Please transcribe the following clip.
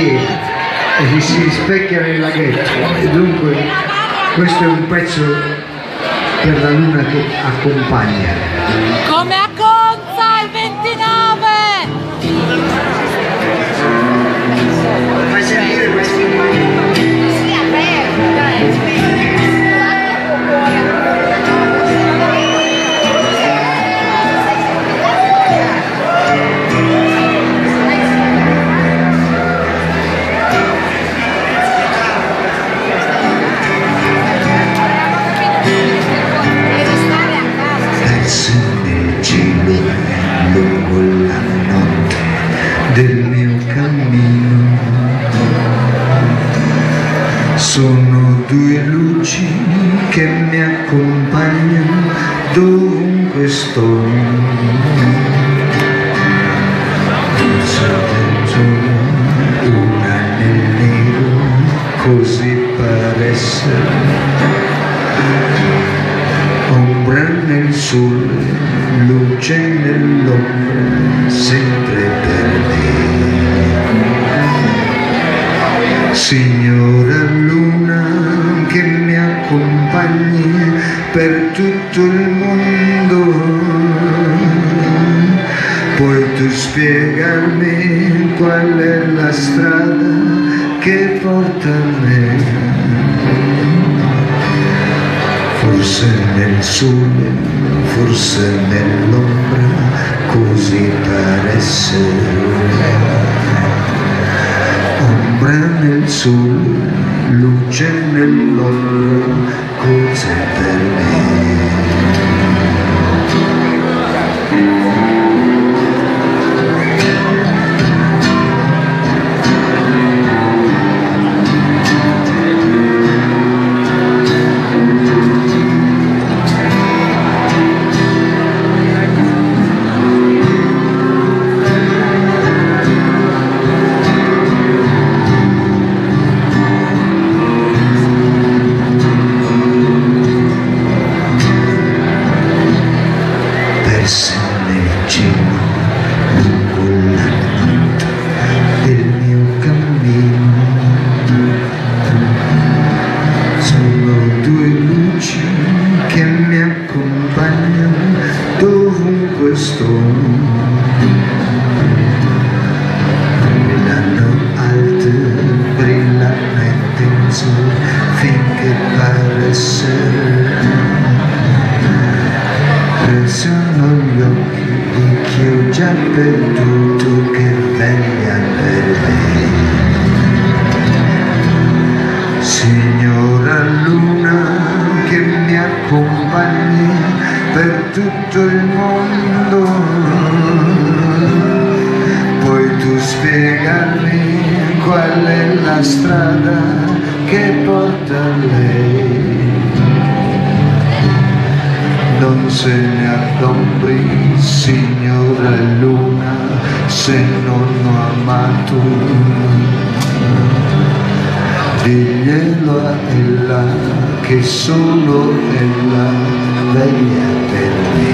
e si, si specchia nel laghetto e dunque questo è un pezzo per la luna che accompagna mi accompagnano dovunque sto. Giorno, una nel nero, così pare essere ombra nel sole, luce nell'ombra, accompagni per tutto il mondo, puoi tu spiegarmi qual è la strada che porta a me? Forse nel sole, forse nell'ombra, così pare essere. Ombra nel sole, luce nell'ombra, cos'è per me? Brillano alte, brillano intense finché pare essere Pensano gli occhi di chi ho già perduto che veglia per tutto il mondo, puoi tu spiegarmi qual è la strada che porta a lei? non se ne adombri, signora luna, se non ho amato. Diglielo a ella che solo ella veglia per me.